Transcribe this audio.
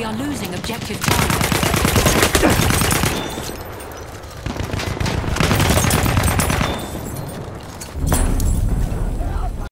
We are losing objective target.